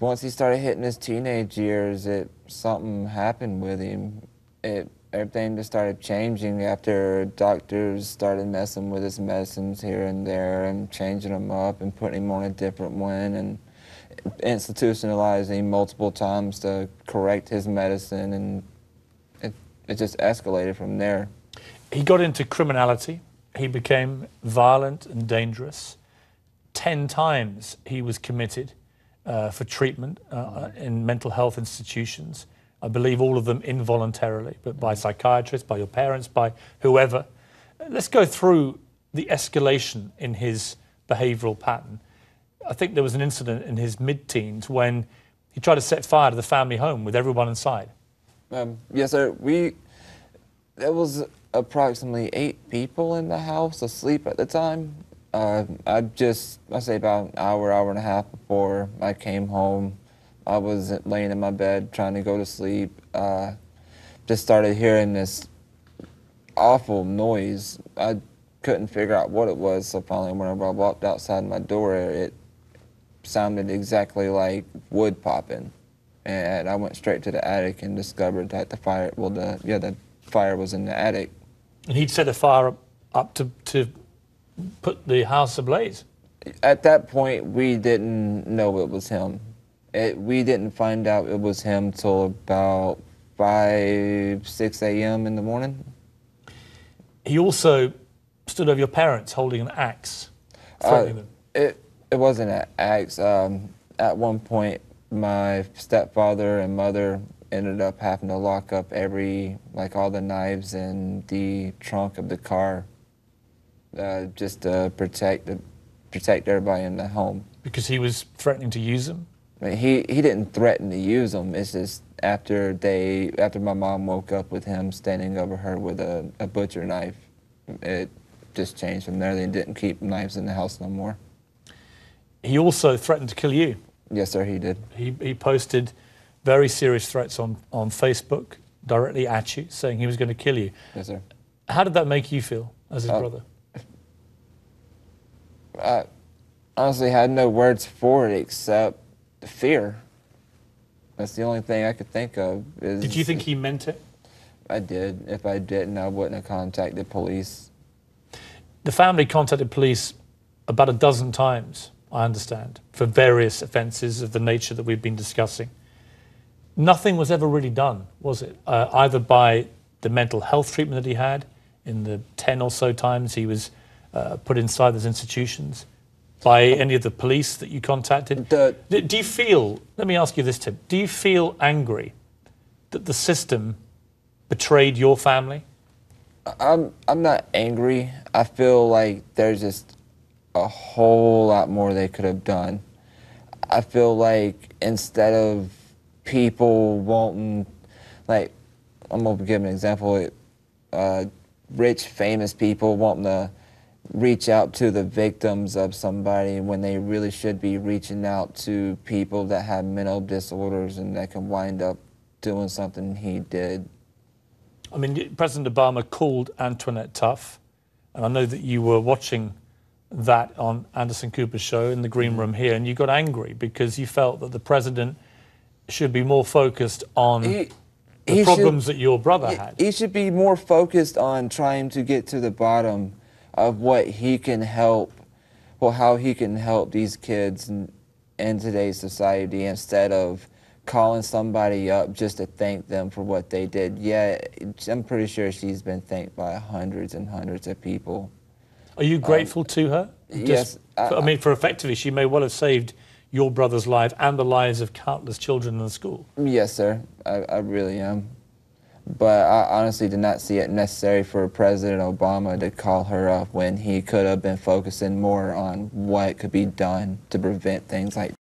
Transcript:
once he started hitting his teenage years, it something happened with him. It everything just started changing after doctors started messing with his medicines here and there and changing them up and putting him on a different one and institutionalizing him multiple times to correct his medicine and it, it just escalated from there. He got into criminality. He became violent and dangerous. Ten times he was committed uh, for treatment uh, in mental health institutions. I believe all of them involuntarily, but by psychiatrists, by your parents, by whoever. Let's go through the escalation in his behavioral pattern. I think there was an incident in his mid teens when he tried to set fire to the family home with everyone inside. Um, yes, sir. We, there was approximately eight people in the house asleep at the time. Uh, I just, I say about an hour, hour and a half before I came home, I was laying in my bed trying to go to sleep. Uh, just started hearing this awful noise. I couldn't figure out what it was, so finally, whenever I walked outside my door, it sounded exactly like wood popping. And I went straight to the attic and discovered that the fire, well, the yeah, the fire was in the attic. And he'd set a fire up, up to, to put the house ablaze. At that point, we didn't know it was him. It, we didn't find out it was him till about 5, 6 a.m. in the morning. He also stood over your parents holding an axe, threatening Uh, them. It, it wasn't an axe. Um, at one point, my stepfather and mother ended up having to lock up every, like all the knives in the trunk of the car uh, just to protect, the, protect everybody in the home. Because he was threatening to use them. He he didn't threaten to use them. It's just after they after my mom woke up with him standing over her with a, a butcher knife, it just changed from there. They didn't keep knives in the house no more. He also threatened to kill you. Yes, sir, he did. He, he posted very serious threats on, on Facebook directly at you, saying he was going to kill you. Yes, sir. How did that make you feel as his Uh, brother? I honestly had no words for it except the fear. That's the only thing I could think of. Is Did you think he meant it? I did? If I didn't, I wouldn't have contacted police. The family contacted police about a dozen times, I understand, for various offences of the nature that we've been discussing. Nothing was ever really done, was it? Uh, either by the mental health treatment that he had in the 10 or so times he was uh, put inside those institutions, by any of the police that you contacted. The- Do do you feel, let me ask you this, Tim, do you feel angry that the system betrayed your family? I'm I'm not angry. I feel like there's just a whole lot more they could have done. I feel like instead of people wanting, like, I'm gonna give an example. Uh, rich, famous people wanting to reach out to the victims of somebody when they really should be reaching out to people that have mental disorders and that can wind up doing something he did. I mean, President Obama called Antoinette Tuff, and I know that you were watching that on Anderson Cooper's show in the green mm-hmm. room here, and you got angry because you felt that the president should be more focused on He- the he should- problems that your brother had. He should be more focused on trying to get to the bottom of what he can help, well, how he can help these kids in, in today's society instead of calling somebody up just to thank them for what they did. Yeah, I'm pretty sure she's been thanked by hundreds and hundreds of people. Are you um, grateful to her? yes, I- for, I mean, for effectively, she may well have saved your brother's life and the lives of countless children in the school. Yes, sir. I, I really am. But I honestly did not see it necessary for President Obama to call her up when he could have been focusing more on what could be done to prevent things like